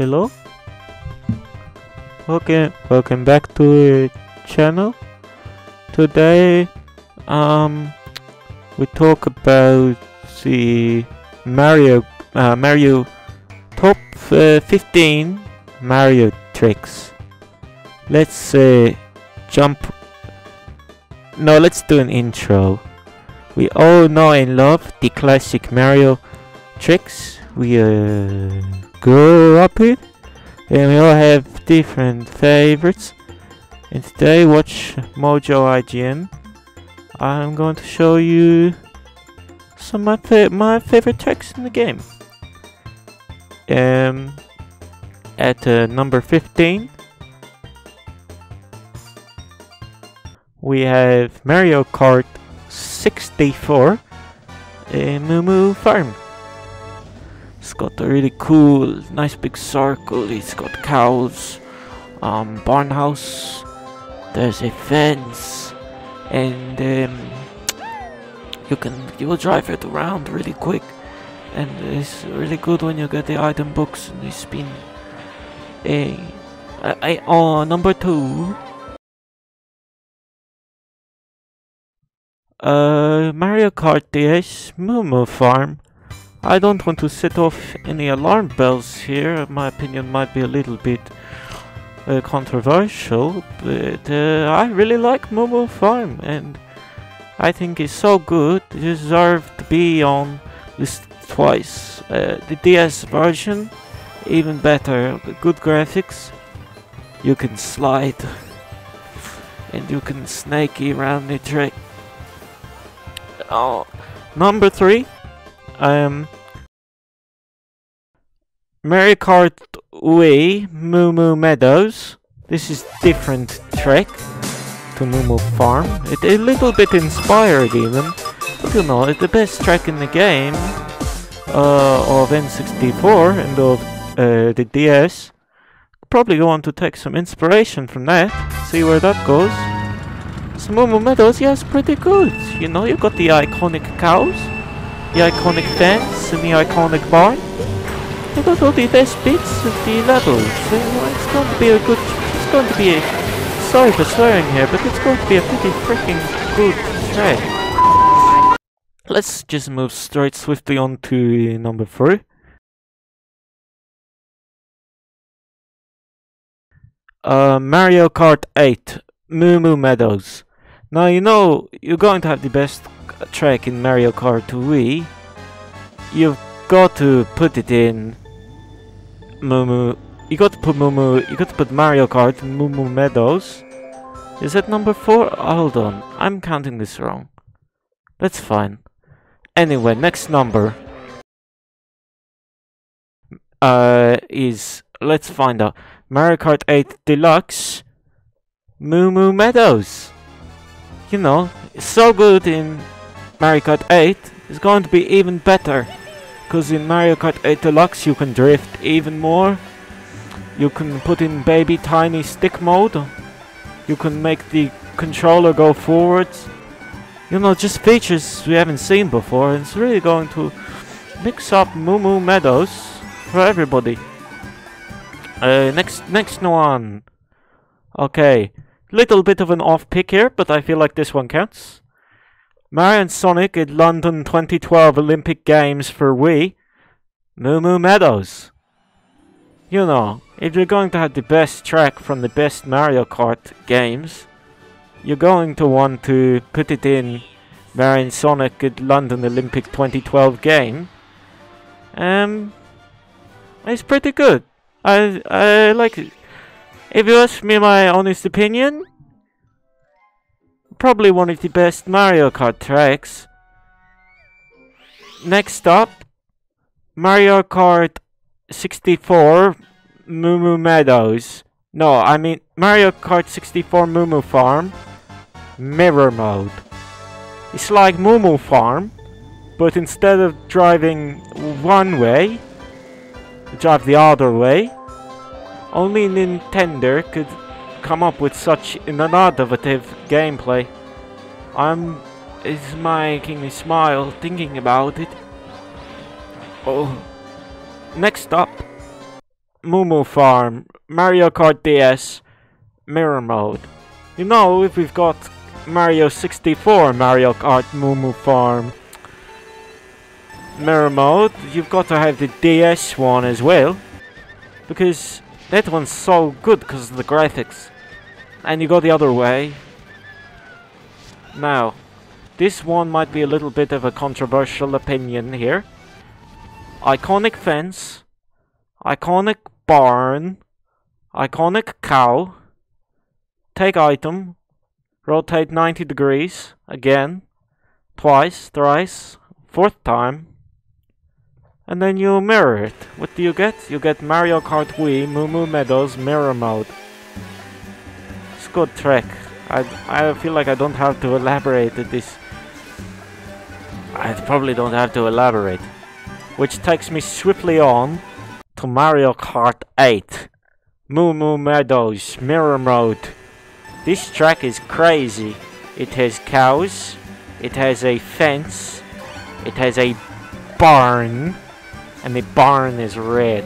hello? Welcome welcome back to the channel. Today um we talk about the Mario uh, Mario top uh, 15 Mario tricks. Let's uh, jump no let's do an intro. We all know and love the classic Mario tricks. We uh, grew up with and we all have different favorites. And today watch Mojo IGN I'm going to show you some of my, fa my favorite tricks in the game. Um, at uh, number 15 we have Mario Kart 64 in Moo Moo Farm it's got a really cool, nice big circle. It's got cows, um, barn house. There's a fence, and um, you can you will drive it around really quick. And it's really good when you get the item books and they spin. A, a, a oh, number two. Uh, Mario Kart DS Moo Moo Farm. I don't want to set off any alarm bells here. My opinion might be a little bit uh, controversial, but uh, I really like Moo Farm and I think it's so good. It deserved to be on list twice. Uh, the DS version, even better. Good graphics. You can slide and you can snakey around the track. Oh, number three um, Mario Kart Wii Moo Moo Meadows. This is different track to Moo Moo Farm. It a little bit inspired even. But you know, it's the best track in the game uh, of N64 and of uh, the DS. Probably on to take some inspiration from that. See where that goes. So Moo Moo Meadows, yes, pretty good. You know, you got the iconic cows the iconic fence and the iconic barn. I got all the best bits of the level, So it's going to be a good. It's going to be a. Sorry for swearing here, but it's going to be a pretty freaking good track. Let's just move straight swiftly on to number three. Uh, Mario Kart 8 Moo Moo Meadows. Now you know you're going to have the best track in Mario Kart Wii, you've got to put it in Moo. You got to put Moo. You got to put Mario Kart in Moo Meadows. Is that number four? hold on, I'm counting this wrong. That's fine. Anyway, next number uh, is let's find out. Mario Kart 8 Deluxe Moo Moo Meadows. You know, so good in Mario Kart 8 is going to be even better. Because in Mario Kart 8 Deluxe you can drift even more. You can put in baby tiny stick mode. You can make the controller go forwards. You know, just features we haven't seen before. And it's really going to mix up Moo Moo Meadows for everybody. Uh, next, next one. Okay, little bit of an off pick here, but I feel like this one counts. Mario and Sonic at London 2012 Olympic Games for Wii. Moo Moo Meadows. You know, if you're going to have the best track from the best Mario Kart games, you're going to want to put it in Mario and Sonic at London Olympic 2012 game. Um, it's pretty good. I I like it. If you ask me my honest opinion, probably one of the best Mario Kart tracks. Next up, Mario Kart 64 Moo Meadows. No, I mean Mario Kart 64 Moo Farm Mirror Mode. It's like Moo Farm, but instead of driving one way, drive the other way. Only Nintendo could come up with such an innovative gameplay. I'm... it's making me smile thinking about it. Oh. Next up. Moo Moo Farm, Mario Kart DS, Mirror Mode. You know, if we've got Mario 64, Mario Kart Moo Moo Farm, Mirror Mode, you've got to have the DS one as well. Because that one's so good because of the graphics. And you go the other way. Now, this one might be a little bit of a controversial opinion here. Iconic fence, iconic barn, iconic cow, take item, rotate 90 degrees, again, twice, thrice, fourth time, and then you mirror it. What do you get? You get Mario Kart Wii Moo Moo Meadows Mirror Mode. It's a good trick. I, I feel like I don't have to elaborate this. I probably don't have to elaborate. Which takes me swiftly on to Mario Kart 8. Moo Moo Meadows Mirror Mode. This track is crazy. It has cows, it has a fence, it has a barn, and the barn is red.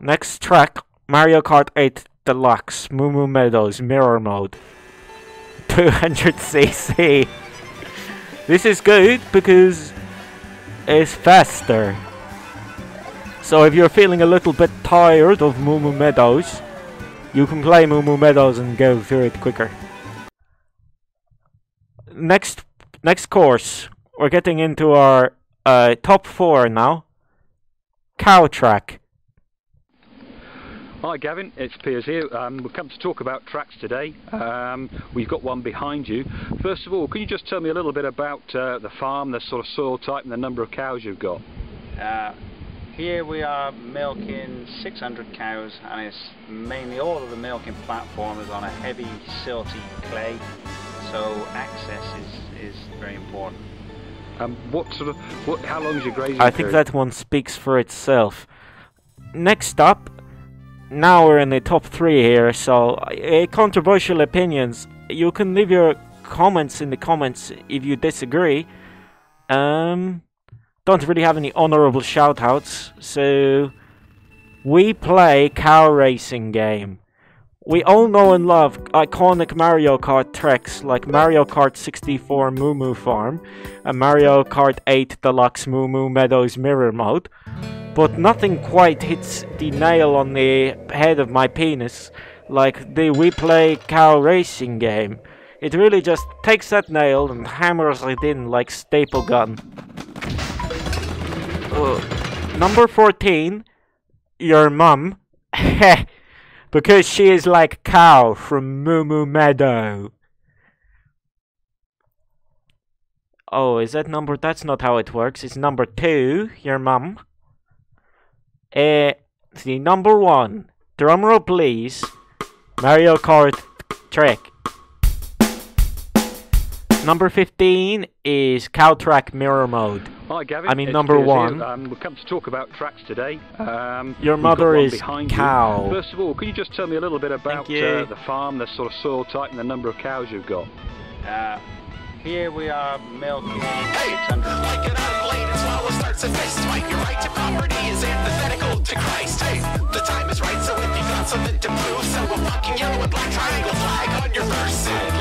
Next track, Mario Kart 8 Deluxe, Moo Moo Meadows, Mirror Mode. 200cc. this is good because it's faster. So if you're feeling a little bit tired of Moo Moo Meadows, you can play Moo Moo Meadows and go through it quicker. Next Next course, we're getting into our uh, top four now. Cow track. Hi Gavin, it's Piers here. Um, we've come to talk about tracks today. Um, we've got one behind you. First of all, can you just tell me a little bit about uh, the farm, the sort of soil type and the number of cows you've got? Uh, here we are milking 600 cows and it's mainly all of the milking platform is on a heavy silty clay so access is, is very important. Um, what sort of, what, how long is your grazing I think that one speaks for itself. Next up, now we're in the top three here, so uh, controversial opinions. You can leave your comments in the comments if you disagree. Um, don't really have any honorable shoutouts, so we play cow racing game. We all know and love iconic Mario Kart tracks like Mario Kart 64 Moo Moo Farm and Mario Kart 8 Deluxe Moo Moo Meadows Mirror Mode, but nothing quite hits the nail on the head of my penis like the We Play Cow Racing game. It really just takes that nail and hammers it in like staple gun. Uh, number 14, your mum. Because she is like cow from Moo Moo Meadow. Oh, is that number? That's not how it works. It's number two, your mum. Uh, the number one. Drumroll, please. Mario Kart track. Number 15 is Cow Track Mirror Mode. Hi Gavin. I mean it's number Piers one. Um, we've come to talk about tracks today. Um, Your mother is behind cow. You. First of all, can you just tell me a little bit about uh, the farm, the sort of soil type and the number of cows you've got? Uh, here we are milking 600 Like an unrelated swallow starts to fist fight. Your right to property is antithetical to Christ. Hey, the time is right, so if you got something to prove, so a fucking yellow and black triangle flag on your verse.